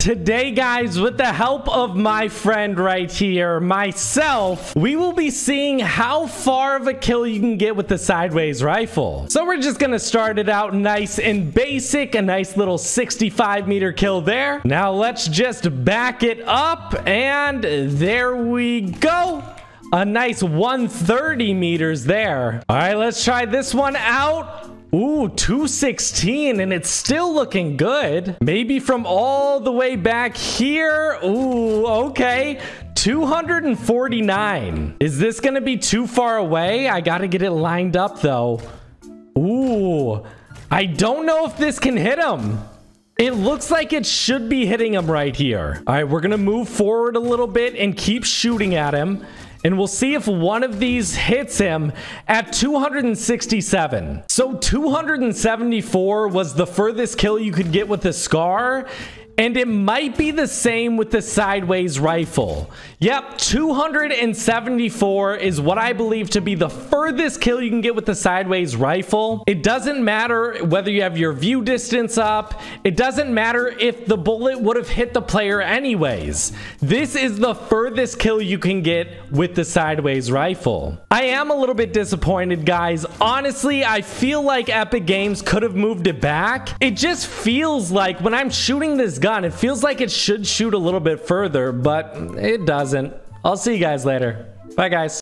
Today, guys, with the help of my friend right here, myself, we will be seeing how far of a kill you can get with the sideways rifle. So we're just gonna start it out nice and basic, a nice little 65 meter kill there. Now let's just back it up, and there we go. A nice 130 meters there. All right, let's try this one out. Ooh, 216, and it's still looking good. Maybe from all the way back here. Ooh, okay. 249. Is this going to be too far away? I got to get it lined up, though. Ooh, I don't know if this can hit him. It looks like it should be hitting him right here. All right, we're going to move forward a little bit and keep shooting at him. And we'll see if one of these hits him at 267. So 274 was the furthest kill you could get with the Scar. And it might be the same with the sideways rifle. Yep, 274 is what I believe to be the furthest kill you can get with the sideways rifle. It doesn't matter whether you have your view distance up. It doesn't matter if the bullet would have hit the player anyways. This is the furthest kill you can get with the sideways rifle. I am a little bit disappointed, guys. Honestly, I feel like Epic Games could have moved it back. It just feels like when I'm shooting this gun, gun. It feels like it should shoot a little bit further, but it doesn't. I'll see you guys later. Bye, guys.